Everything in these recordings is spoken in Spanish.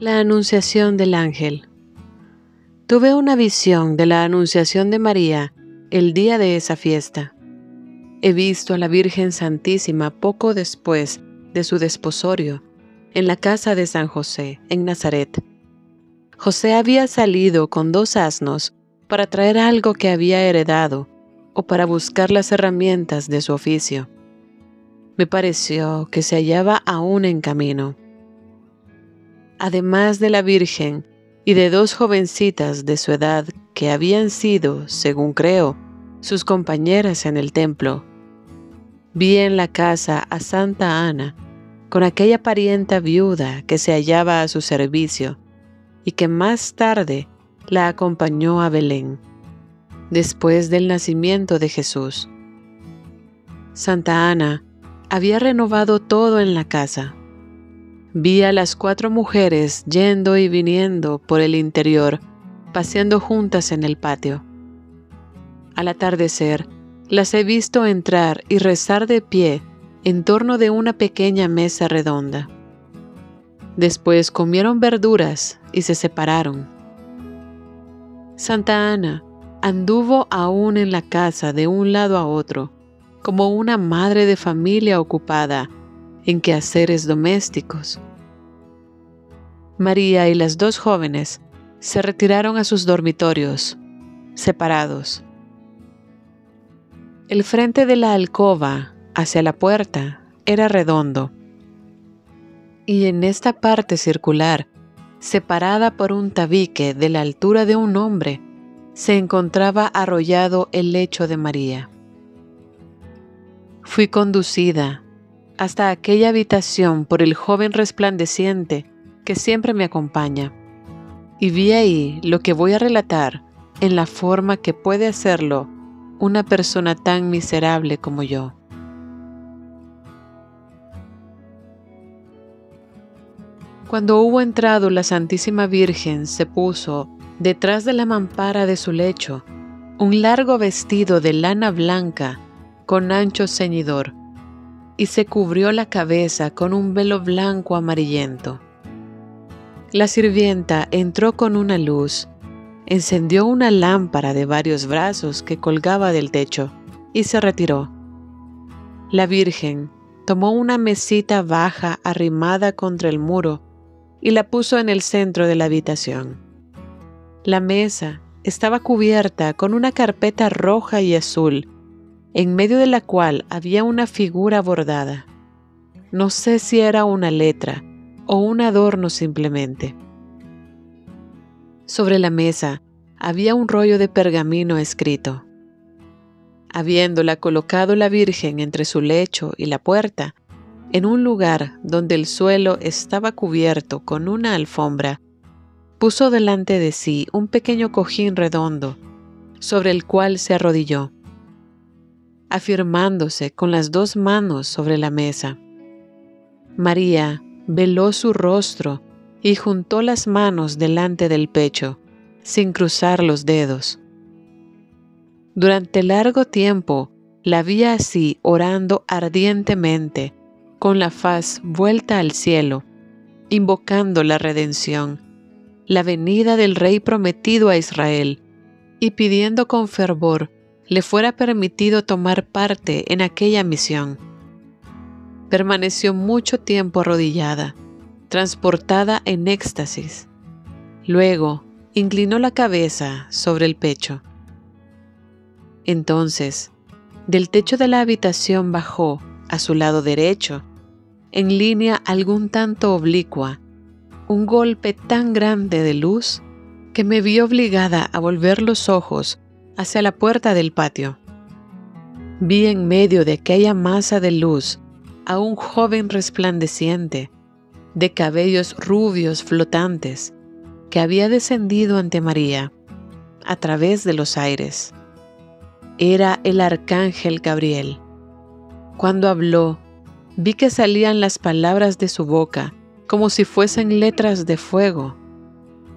La Anunciación del Ángel. Tuve una visión de la Anunciación de María el día de esa fiesta. He visto a la Virgen Santísima poco después de su desposorio en la casa de San José, en Nazaret. José había salido con dos asnos para traer algo que había heredado o para buscar las herramientas de su oficio. Me pareció que se hallaba aún en camino además de la Virgen y de dos jovencitas de su edad que habían sido, según creo, sus compañeras en el templo. Vi en la casa a Santa Ana con aquella parienta viuda que se hallaba a su servicio y que más tarde la acompañó a Belén, después del nacimiento de Jesús. Santa Ana había renovado todo en la casa Vi a las cuatro mujeres yendo y viniendo por el interior, paseando juntas en el patio. Al atardecer, las he visto entrar y rezar de pie en torno de una pequeña mesa redonda. Después comieron verduras y se separaron. Santa Ana anduvo aún en la casa de un lado a otro, como una madre de familia ocupada en quehaceres domésticos. María y las dos jóvenes se retiraron a sus dormitorios, separados. El frente de la alcoba hacia la puerta era redondo, y en esta parte circular, separada por un tabique de la altura de un hombre, se encontraba arrollado el lecho de María. Fui conducida hasta aquella habitación por el joven resplandeciente que siempre me acompaña, y vi ahí lo que voy a relatar en la forma que puede hacerlo una persona tan miserable como yo. Cuando hubo entrado la Santísima Virgen se puso detrás de la mampara de su lecho un largo vestido de lana blanca con ancho ceñidor y se cubrió la cabeza con un velo blanco amarillento. La sirvienta entró con una luz, encendió una lámpara de varios brazos que colgaba del techo y se retiró. La Virgen tomó una mesita baja arrimada contra el muro y la puso en el centro de la habitación. La mesa estaba cubierta con una carpeta roja y azul en medio de la cual había una figura bordada. No sé si era una letra o un adorno simplemente. Sobre la mesa había un rollo de pergamino escrito. Habiéndola colocado la Virgen entre su lecho y la puerta, en un lugar donde el suelo estaba cubierto con una alfombra, puso delante de sí un pequeño cojín redondo, sobre el cual se arrodilló afirmándose con las dos manos sobre la mesa. María veló su rostro y juntó las manos delante del pecho, sin cruzar los dedos. Durante largo tiempo la vi así orando ardientemente, con la faz vuelta al cielo, invocando la redención, la venida del Rey prometido a Israel, y pidiendo con fervor le fuera permitido tomar parte en aquella misión. Permaneció mucho tiempo arrodillada, transportada en éxtasis. Luego inclinó la cabeza sobre el pecho. Entonces, del techo de la habitación bajó, a su lado derecho, en línea algún tanto oblicua, un golpe tan grande de luz que me vi obligada a volver los ojos hacia la puerta del patio. Vi en medio de aquella masa de luz a un joven resplandeciente, de cabellos rubios flotantes, que había descendido ante María a través de los aires. Era el arcángel Gabriel. Cuando habló, vi que salían las palabras de su boca como si fuesen letras de fuego.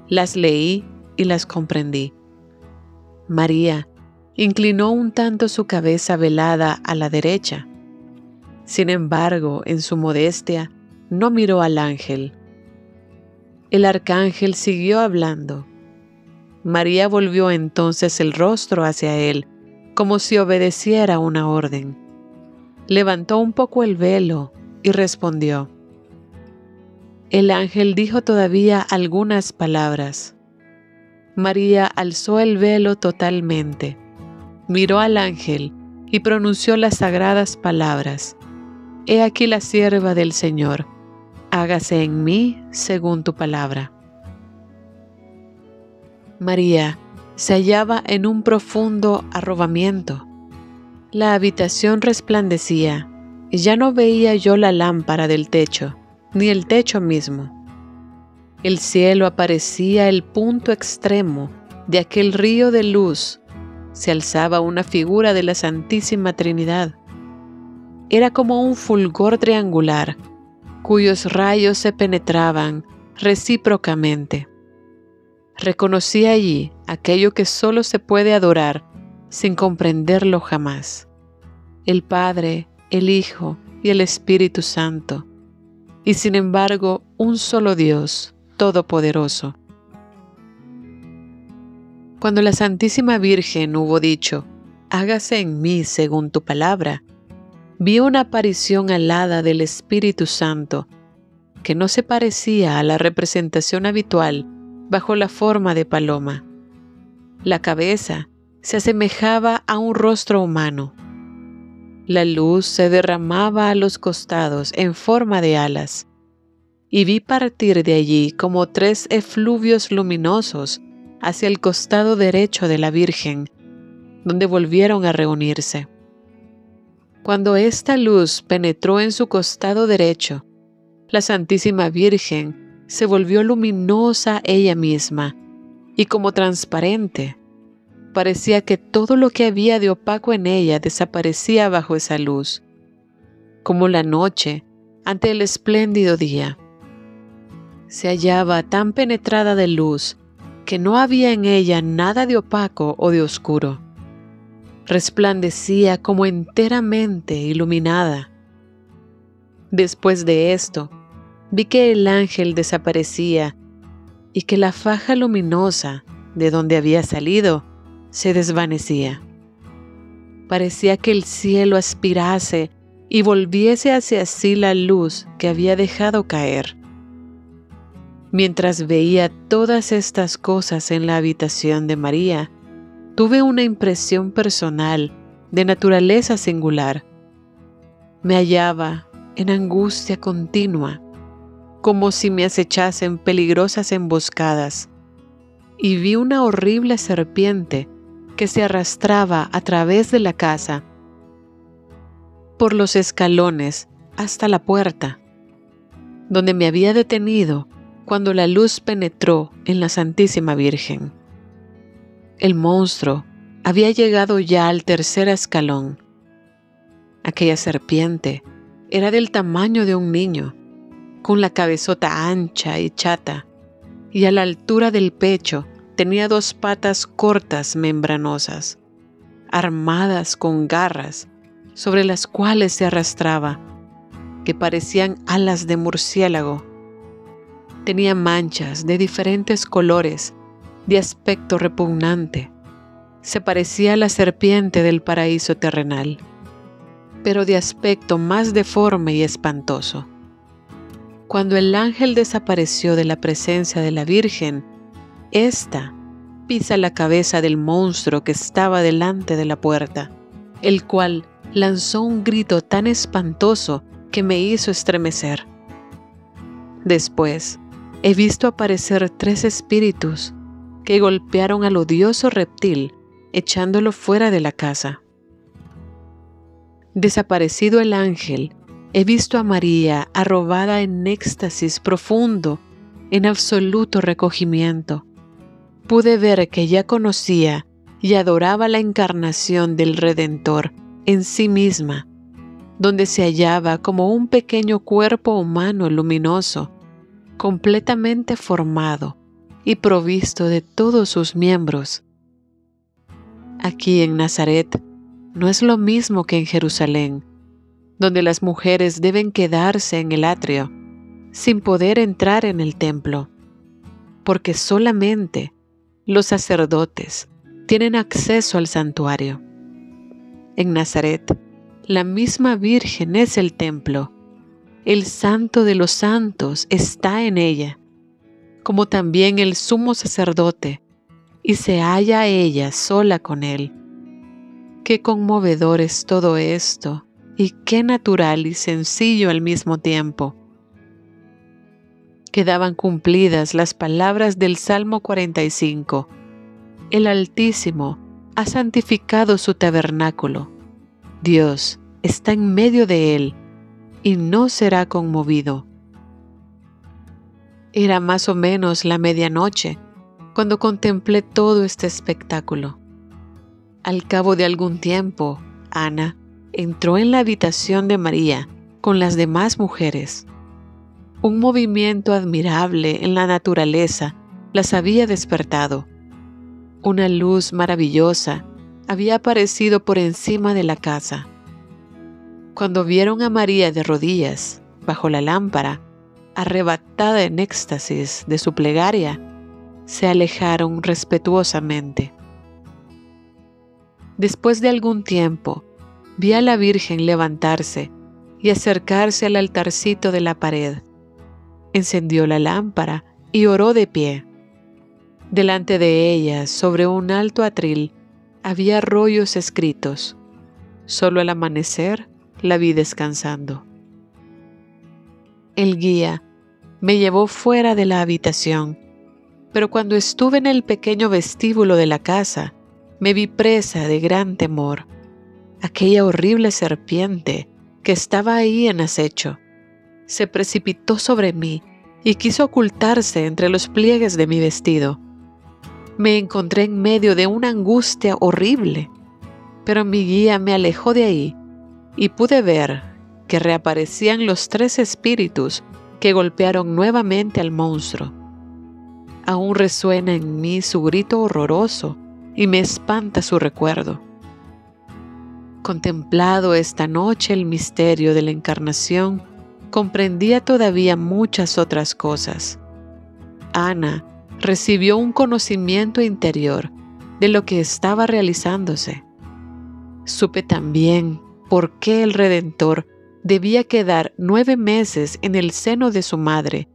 Las leí y las comprendí. María inclinó un tanto su cabeza velada a la derecha. Sin embargo, en su modestia, no miró al ángel. El arcángel siguió hablando. María volvió entonces el rostro hacia él, como si obedeciera una orden. Levantó un poco el velo y respondió. El ángel dijo todavía algunas palabras. María alzó el velo totalmente, miró al ángel y pronunció las sagradas palabras. He aquí la sierva del Señor, hágase en mí según tu palabra. María se hallaba en un profundo arrobamiento. La habitación resplandecía y ya no veía yo la lámpara del techo, ni el techo mismo. El cielo aparecía el punto extremo de aquel río de luz. Se alzaba una figura de la Santísima Trinidad. Era como un fulgor triangular, cuyos rayos se penetraban recíprocamente. Reconocí allí aquello que solo se puede adorar sin comprenderlo jamás. El Padre, el Hijo y el Espíritu Santo. Y sin embargo, un solo Dios, Todopoderoso. Cuando la Santísima Virgen hubo dicho, hágase en mí según tu palabra, vi una aparición alada del Espíritu Santo, que no se parecía a la representación habitual bajo la forma de paloma. La cabeza se asemejaba a un rostro humano. La luz se derramaba a los costados en forma de alas, y vi partir de allí como tres efluvios luminosos hacia el costado derecho de la Virgen, donde volvieron a reunirse. Cuando esta luz penetró en su costado derecho, la Santísima Virgen se volvió luminosa ella misma y como transparente. Parecía que todo lo que había de opaco en ella desaparecía bajo esa luz, como la noche ante el espléndido día. Se hallaba tan penetrada de luz que no había en ella nada de opaco o de oscuro. Resplandecía como enteramente iluminada. Después de esto, vi que el ángel desaparecía y que la faja luminosa de donde había salido se desvanecía. Parecía que el cielo aspirase y volviese hacia sí la luz que había dejado caer. Mientras veía todas estas cosas en la habitación de María, tuve una impresión personal de naturaleza singular. Me hallaba en angustia continua como si me acechasen peligrosas emboscadas, y vi una horrible serpiente que se arrastraba a través de la casa, por los escalones hasta la puerta, donde me había detenido cuando la luz penetró en la Santísima Virgen. El monstruo había llegado ya al tercer escalón. Aquella serpiente era del tamaño de un niño con la cabezota ancha y chata, y a la altura del pecho tenía dos patas cortas membranosas, armadas con garras, sobre las cuales se arrastraba, que parecían alas de murciélago. Tenía manchas de diferentes colores, de aspecto repugnante. Se parecía a la serpiente del paraíso terrenal, pero de aspecto más deforme y espantoso. Cuando el ángel desapareció de la presencia de la Virgen, ésta pisa la cabeza del monstruo que estaba delante de la puerta, el cual lanzó un grito tan espantoso que me hizo estremecer. Después, he visto aparecer tres espíritus que golpearon al odioso reptil echándolo fuera de la casa. Desaparecido el ángel, He visto a María arrobada en éxtasis profundo, en absoluto recogimiento. Pude ver que ya conocía y adoraba la encarnación del Redentor en sí misma, donde se hallaba como un pequeño cuerpo humano luminoso, completamente formado y provisto de todos sus miembros. Aquí en Nazaret no es lo mismo que en Jerusalén donde las mujeres deben quedarse en el atrio, sin poder entrar en el templo, porque solamente los sacerdotes tienen acceso al santuario. En Nazaret, la misma Virgen es el templo. El santo de los santos está en ella, como también el sumo sacerdote, y se halla ella sola con él. Qué conmovedor es todo esto, y qué natural y sencillo al mismo tiempo. Quedaban cumplidas las palabras del Salmo 45. El Altísimo ha santificado su tabernáculo. Dios está en medio de él y no será conmovido. Era más o menos la medianoche cuando contemplé todo este espectáculo. Al cabo de algún tiempo, Ana entró en la habitación de María con las demás mujeres. Un movimiento admirable en la naturaleza las había despertado. Una luz maravillosa había aparecido por encima de la casa. Cuando vieron a María de rodillas, bajo la lámpara, arrebatada en éxtasis de su plegaria, se alejaron respetuosamente. Después de algún tiempo, vi a la Virgen levantarse y acercarse al altarcito de la pared. Encendió la lámpara y oró de pie. Delante de ella, sobre un alto atril, había rollos escritos. Solo al amanecer la vi descansando. El guía me llevó fuera de la habitación, pero cuando estuve en el pequeño vestíbulo de la casa, me vi presa de gran temor. Aquella horrible serpiente que estaba ahí en acecho se precipitó sobre mí y quiso ocultarse entre los pliegues de mi vestido. Me encontré en medio de una angustia horrible, pero mi guía me alejó de ahí y pude ver que reaparecían los tres espíritus que golpearon nuevamente al monstruo. Aún resuena en mí su grito horroroso y me espanta su recuerdo. Contemplado esta noche el misterio de la encarnación, comprendía todavía muchas otras cosas. Ana recibió un conocimiento interior de lo que estaba realizándose. Supe también por qué el Redentor debía quedar nueve meses en el seno de su madre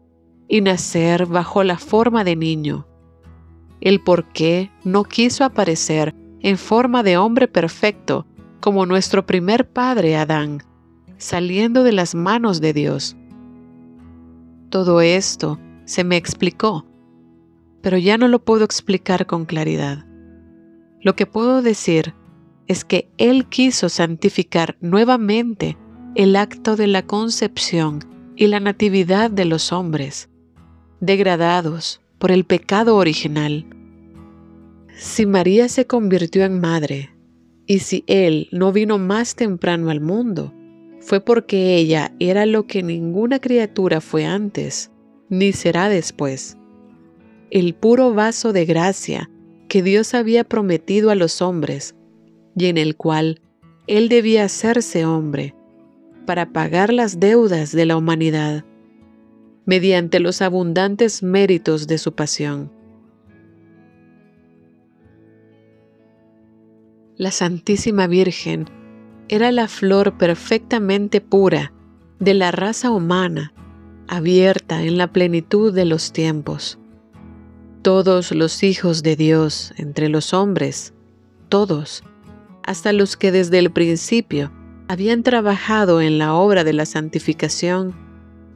y nacer bajo la forma de niño. El por qué no quiso aparecer en forma de hombre perfecto como nuestro primer padre Adán, saliendo de las manos de Dios. Todo esto se me explicó, pero ya no lo puedo explicar con claridad. Lo que puedo decir es que Él quiso santificar nuevamente el acto de la concepción y la natividad de los hombres, degradados por el pecado original. Si María se convirtió en madre, y si Él no vino más temprano al mundo, fue porque ella era lo que ninguna criatura fue antes, ni será después. El puro vaso de gracia que Dios había prometido a los hombres, y en el cual Él debía hacerse hombre, para pagar las deudas de la humanidad, mediante los abundantes méritos de su pasión. La Santísima Virgen era la flor perfectamente pura de la raza humana, abierta en la plenitud de los tiempos. Todos los hijos de Dios entre los hombres, todos, hasta los que desde el principio habían trabajado en la obra de la santificación,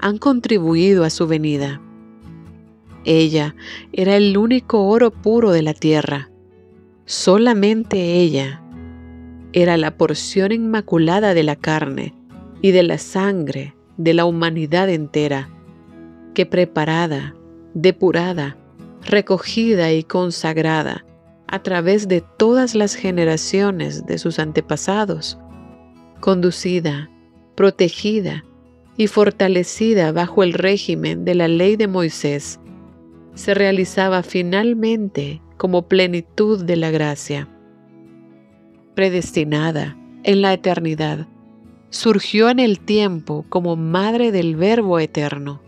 han contribuido a su venida. Ella era el único oro puro de la tierra. Solamente ella era la porción inmaculada de la carne y de la sangre de la humanidad entera, que preparada, depurada, recogida y consagrada a través de todas las generaciones de sus antepasados, conducida, protegida y fortalecida bajo el régimen de la ley de Moisés, se realizaba finalmente como plenitud de la gracia. Predestinada en la eternidad, surgió en el tiempo como madre del Verbo eterno.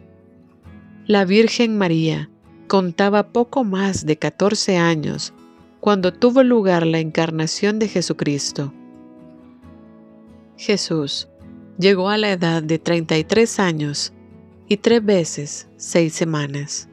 La Virgen María contaba poco más de 14 años cuando tuvo lugar la encarnación de Jesucristo. Jesús llegó a la edad de 33 años y tres veces seis semanas.